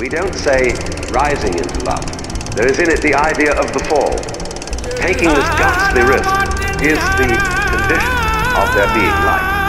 We don't say rising into love. There is in it the idea of the fall. Taking this ghastly risk is the condition of there being life.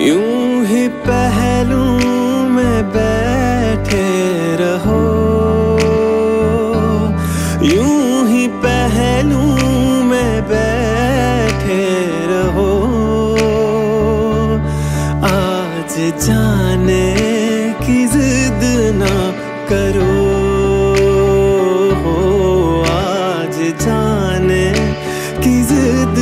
यूँ ही पहलू में बैठे रहो। यूँ ही पहलू में बैठे रहो। आज जाने की जिद ना करो। आज जाने की जिद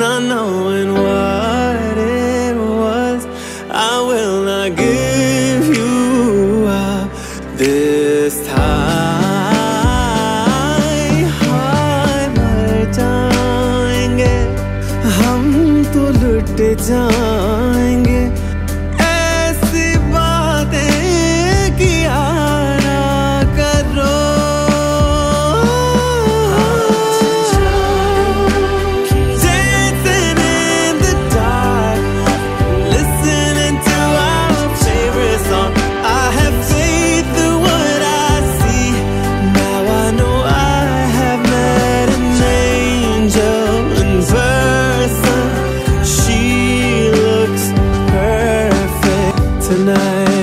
not knowing what it was. I will not give you up this time. हाय मर जाएंगे हम तो लुट जाएंगे night.